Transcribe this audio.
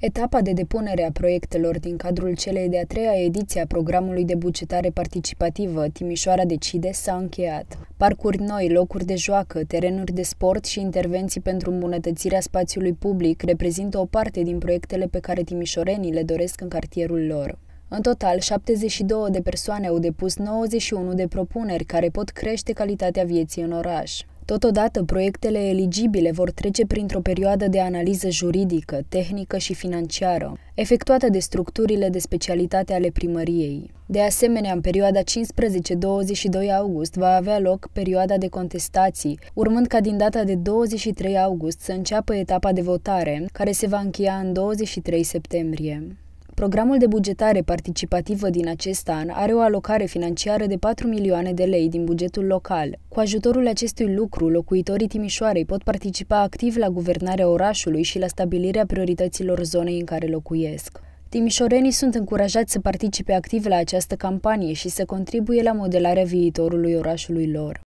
Etapa de depunere a proiectelor din cadrul celei de-a treia ediție a programului de bugetare participativă Timișoara Decide s-a încheiat. Parcuri noi, locuri de joacă, terenuri de sport și intervenții pentru îmbunătățirea spațiului public reprezintă o parte din proiectele pe care timișorenii le doresc în cartierul lor. În total, 72 de persoane au depus 91 de propuneri care pot crește calitatea vieții în oraș. Totodată, proiectele eligibile vor trece printr-o perioadă de analiză juridică, tehnică și financiară, efectuată de structurile de specialitate ale primăriei. De asemenea, în perioada 15-22 august va avea loc perioada de contestații, urmând ca din data de 23 august să înceapă etapa de votare, care se va încheia în 23 septembrie. Programul de bugetare participativă din acest an are o alocare financiară de 4 milioane de lei din bugetul local. Cu ajutorul acestui lucru, locuitorii Timișoarei pot participa activ la guvernarea orașului și la stabilirea priorităților zonei în care locuiesc. Timișorenii sunt încurajați să participe activ la această campanie și să contribuie la modelarea viitorului orașului lor.